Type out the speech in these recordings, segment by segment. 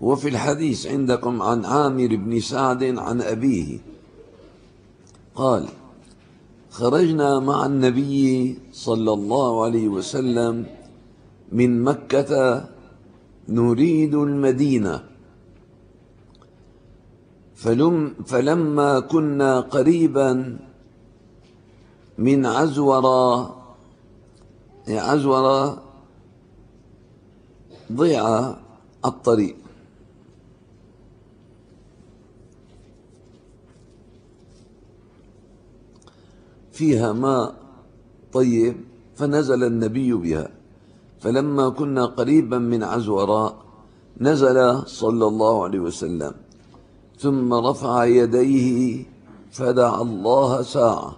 وفي الحديث عندكم عن عامر بن سعد عن أبيه. قال خرجنا مع النبي صلى الله عليه وسلم من مكة نريد المدينة. فلم فلما كنا قريبا من عزورة عزورة ضيع الطريق. فيها ماء طيب فنزل النبي بها. فلما كنا قريبا من عزوراء نزل صلى الله عليه وسلم. ثم رفع يديه فدعا الله ساعة.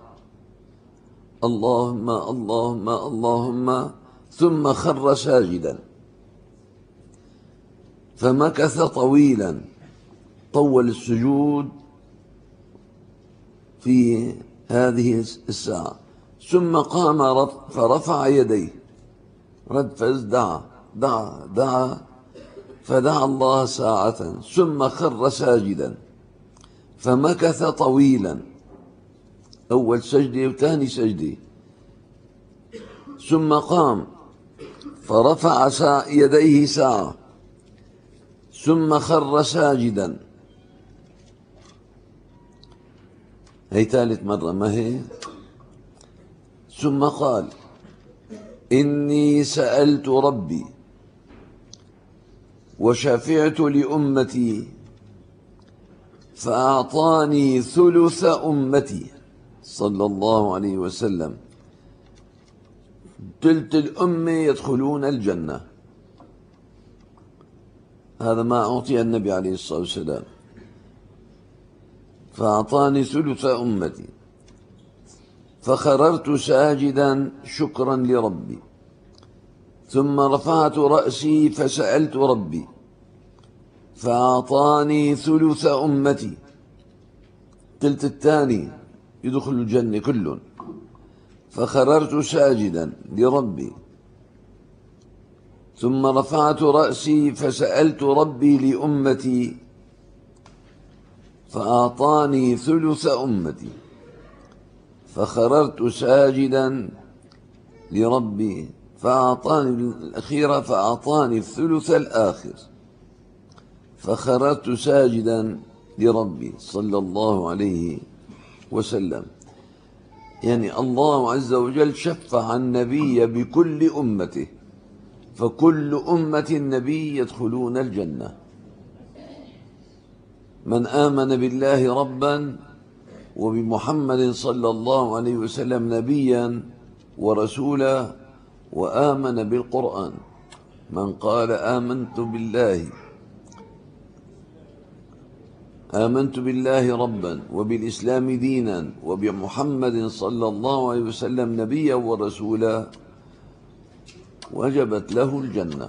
اللهم اللهم اللهم ثم خر ساجدا. فمكث طويلا. طول السجود في هذه الساعة. ثم قام فرفع يديه. رد فز دعا دعا دعا فدعا الله ساعة. ثم خر ساجدا. فمكث طويلا. أول سجدة وثاني سجدة. ثم قام. فرفع يديه ساعة. ثم خر ساجدا. هي ثالث مرة ما هي؟ ثم قال إني سألت ربي وشفعت لأمتي فأعطاني ثلث أمتي. صلى الله عليه وسلم. ثلث الأمة يدخلون الجنة. هذا ما أعطي النبي عليه الصلاة والسلام. فأعطاني ثلث أمتي. فخررت ساجدا شكرا لربي. ثم رفعت رأسي فسألت ربي. فأعطاني ثلث أمتي. تلت الثاني يدخل الجنة كل. فخررت ساجدا لربي. ثم رفعت رأسي فسألت ربي لأمتي. فأعطاني ثلث أمتي. فخررت ساجدا لربي فأعطاني الأخيرة فأعطاني الثلث الآخر. فخررت ساجدا لربي صلى الله عليه وسلم. يعني الله عز وجل شفع النبي بكل أمته فكل أمة النبي يدخلون الجنة. من آمن بالله ربا وبمحمد صلى الله عليه وسلم نبيا ورسولا وآمن بالقرآن. من قال آمنت بالله آمنت بالله ربا وبالإسلام دينا وبمحمد صلى الله عليه وسلم نبيا ورسولا وجبت له الجنة.